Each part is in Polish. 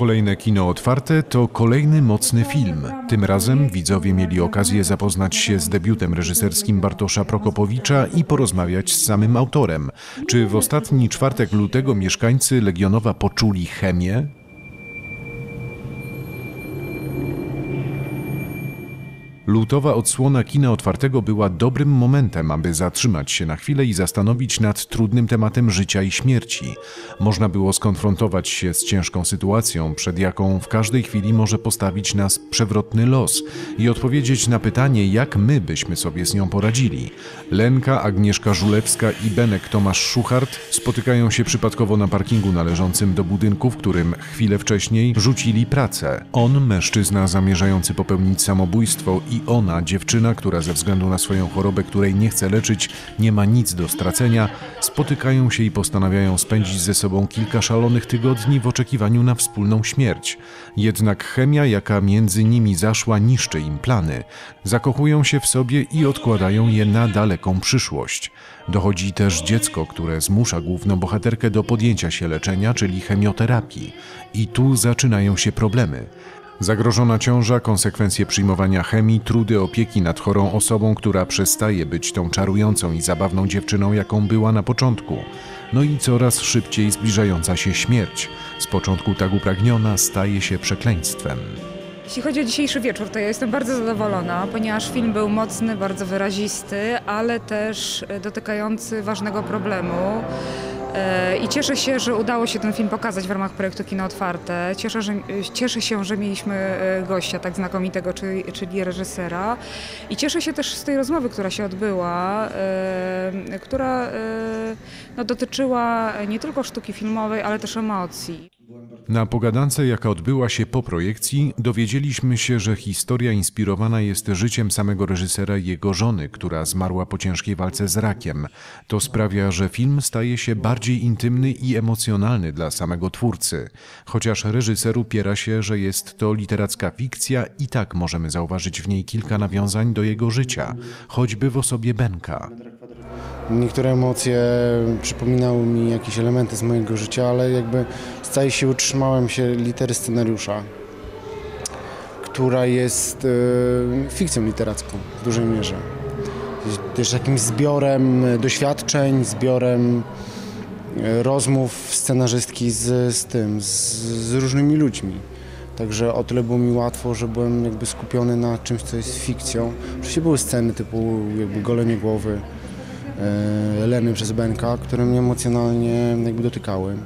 Kolejne kino otwarte to kolejny mocny film. Tym razem widzowie mieli okazję zapoznać się z debiutem reżyserskim Bartosza Prokopowicza i porozmawiać z samym autorem. Czy w ostatni czwartek lutego mieszkańcy Legionowa poczuli chemię? Lutowa odsłona kina otwartego była dobrym momentem, aby zatrzymać się na chwilę i zastanowić nad trudnym tematem życia i śmierci. Można było skonfrontować się z ciężką sytuacją, przed jaką w każdej chwili może postawić nas przewrotny los i odpowiedzieć na pytanie, jak my byśmy sobie z nią poradzili. Lenka, Agnieszka Żulewska i Benek Tomasz Szuchart spotykają się przypadkowo na parkingu należącym do budynku, w którym chwilę wcześniej rzucili pracę. On, mężczyzna zamierzający popełnić samobójstwo i ona, dziewczyna, która ze względu na swoją chorobę, której nie chce leczyć, nie ma nic do stracenia, spotykają się i postanawiają spędzić ze sobą kilka szalonych tygodni w oczekiwaniu na wspólną śmierć. Jednak chemia, jaka między nimi zaszła, niszczy im plany. Zakochują się w sobie i odkładają je na daleką przyszłość. Dochodzi też dziecko, które zmusza główną bohaterkę do podjęcia się leczenia, czyli chemioterapii. I tu zaczynają się problemy. Zagrożona ciąża, konsekwencje przyjmowania chemii, trudy opieki nad chorą osobą, która przestaje być tą czarującą i zabawną dziewczyną, jaką była na początku. No i coraz szybciej zbliżająca się śmierć. Z początku tak upragniona staje się przekleństwem. Jeśli chodzi o dzisiejszy wieczór, to ja jestem bardzo zadowolona, ponieważ film był mocny, bardzo wyrazisty, ale też e, dotykający ważnego problemu. E, I cieszę się, że udało się ten film pokazać w ramach projektu Kino Otwarte. Cieszę, że, cieszę się, że mieliśmy e, gościa tak znakomitego, czyli, czyli reżysera. I cieszę się też z tej rozmowy, która się odbyła, e, która e, no, dotyczyła nie tylko sztuki filmowej, ale też emocji. Na pogadance, jaka odbyła się po projekcji, dowiedzieliśmy się, że historia inspirowana jest życiem samego reżysera i jego żony, która zmarła po ciężkiej walce z rakiem. To sprawia, że film staje się bardziej intymny i emocjonalny dla samego twórcy. Chociaż reżyser upiera się, że jest to literacka fikcja, i tak możemy zauważyć w niej kilka nawiązań do jego życia, choćby w osobie Benka. Niektóre emocje przypominały mi jakieś elementy z mojego życia, ale jakby całej siły trzymałem się litery scenariusza, która jest e, fikcją literacką w dużej mierze. Jest też jakimś zbiorem doświadczeń, zbiorem e, rozmów scenarzystki z, z tym, z, z różnymi ludźmi. Także o tyle było mi łatwo, że byłem jakby skupiony na czymś, co jest fikcją. Oczywiście były sceny typu jakby golenie głowy, e, Leny przez Benka, które mnie emocjonalnie jakby dotykały,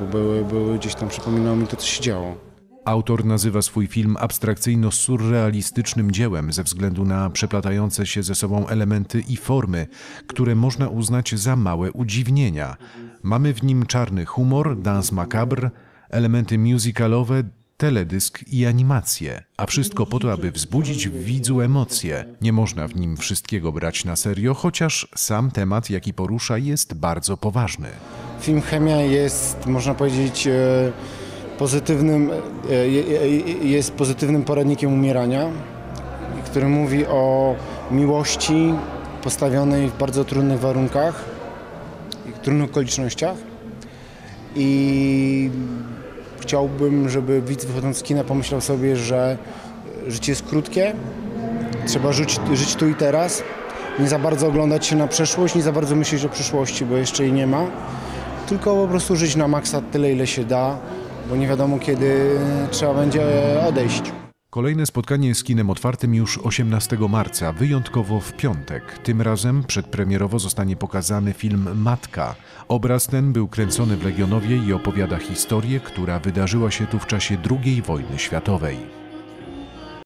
bo były, były gdzieś tam przypominały mi to, co się działo. Autor nazywa swój film abstrakcyjno-surrealistycznym dziełem ze względu na przeplatające się ze sobą elementy i formy, które można uznać za małe udziwnienia. Mamy w nim czarny humor, dans macabre, elementy musicalowe, teledysk i animacje, a wszystko po to, aby wzbudzić w widzu emocje. Nie można w nim wszystkiego brać na serio, chociaż sam temat, jaki porusza, jest bardzo poważny. Film Chemia jest, można powiedzieć, e, pozytywnym, e, je- je- jest pozytywnym poradnikiem umierania, który mówi o miłości postawionej w bardzo trudnych warunkach i trudnych okolicznościach. I chciałbym, żeby widz wychodząc z kina pomyślał sobie, że życie jest krótkie, trzeba żyć, żyć tu i teraz, nie za bardzo oglądać się na przeszłość, nie za bardzo myśleć o przyszłości, bo jeszcze jej nie ma tylko po prostu żyć na maksa tyle, ile się da, bo nie wiadomo, kiedy trzeba będzie odejść. Kolejne spotkanie z kinem otwartym już 18 marca, wyjątkowo w piątek. Tym razem przedpremierowo zostanie pokazany film Matka. Obraz ten był kręcony w Legionowie i opowiada historię, która wydarzyła się tu w czasie II wojny światowej.